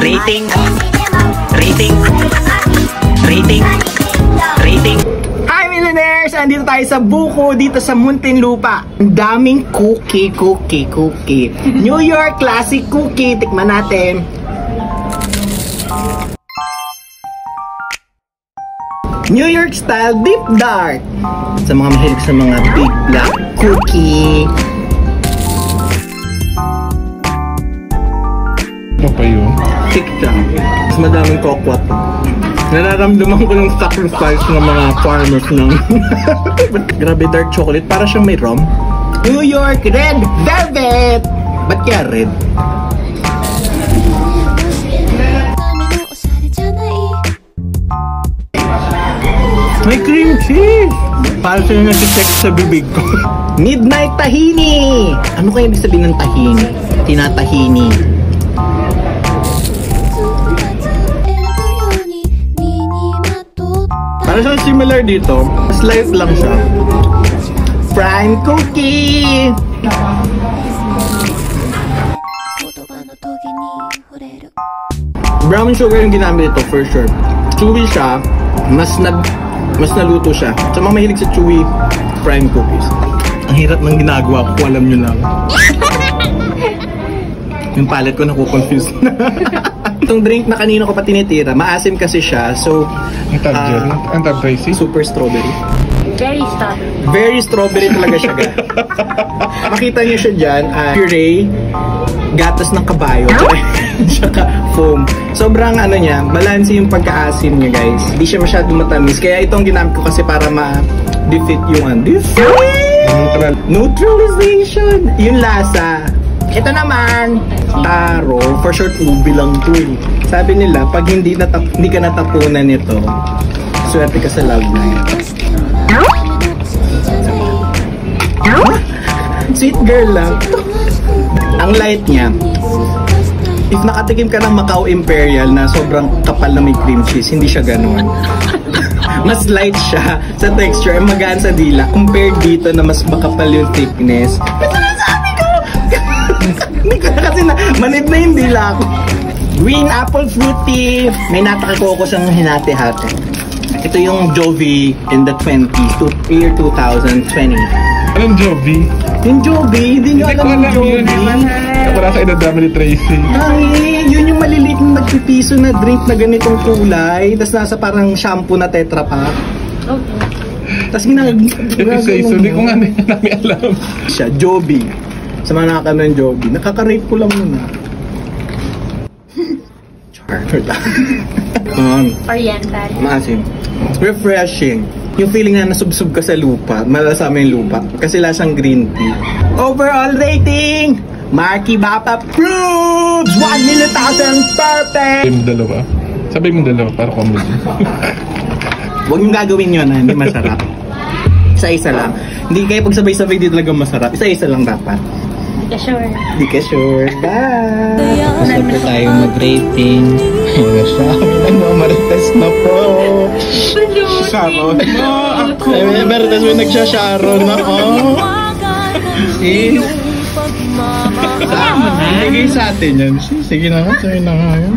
Rating. Rating. Rating. Rating. Hi millionaires! Andito tayo sa Buko dito sa Muntinlupa. Ang daming cookie, cookie, cookie. New York Classic Cookie. Tikman natin. New York Style Deep Dark. Sa mga mahilig sa mga big black cookie. kayo. Chicha. Mas madaming kokwat. Nararamdaman ko ng sacrifice ng mga farmers ng... Grabe dark chocolate. Para siyang may rum. New York Red Velvet! Ba't kaya red? May cream cheese! Para sa'yo nag-check sa bibig ko. Midnight tahini! Ano kaya ibig sabihin ng tahini? Tinatahini. Ano siya similar dito? Slight lang siya. Prime cookie! Brown sugar yung ginamit ito for sure. Chewy siya, mas nag mas naluto siya. Sa mga mahilig sa chewy prime cookies. Ang hirap ng ginagawa ko, alam nyo lang. yung palate ko nakukonfuse na. Itong drink na kanina ko pa tinitira, maasim kasi siya. So, Ang tab Ah. dyan? Ang tab super strawberry. Very stubborn. Very strawberry talaga siya, guys. Makita niyo siya dyan, ah, puree, gatas ng kabayo, tsaka foam. Sobrang ano niya, balanse yung pagkaasim niya, guys. Hindi siya masyadong matamis. Kaya itong ginamit ko kasi para ma-defeat yung ano. Defeat! Neutral. Neutralization! Yung lasa. Ito naman, taro, for short ubi lang to eh. Sabi nila, pag hindi, natap hindi ka natapunan nito, swerte ka sa love life. Sweet girl lang. Ang light niya, if nakatikim ka ng Macau Imperial na sobrang kapal na may cream cheese, hindi siya ganun. mas light siya sa texture, magaan sa dila, compared dito na mas makapal yung thickness na manid na yung dila ko. Green apple fruity. May napaka-coco siyang hinati-hati. Ito yung Jovi in the 20s, to year 2020. Anong Jovi? Yung Jovi, hindi nyo Hindi ko alam yung Jovi. yun. eh. Wala sa inadami ni Tracy. Ay, yun yung maliliit na nagpipiso na drink na ganitong kulay. Tapos nasa parang shampoo na tetra pack. Okay. Tapos ginag... Ito sa iso, hindi ko nga namin alam. Siya, Jovi. Sa mga nakaka ng Jovi. Nakaka-rate ko lang muna. Char. um, Oriental. maasim. Refreshing. Yung feeling na nasubsob ka sa lupa, malasama yung lupa. Kasi lasang green tea. Overall rating! Marky Bapa proves 1 million thousand perfect! Sabi mo dalawa. Sabi mo dalawa para comedy. Huwag niyong gagawin yun, ha? hindi masarap. Isa-isa lang. Hindi kayo pag sabay-sabay di talaga masarap. Isa-isa lang dapat. Hindi ka sure. Hindi ka sure. Bye! Siyempre tayo mag-rating. Na siya. Ano, marites na po. Sharon. Ay, may marites may nagsha-sharon ako. Sis. Sama na. Bigay sa atin yan. Sige na nga, sa'yo na nga yan.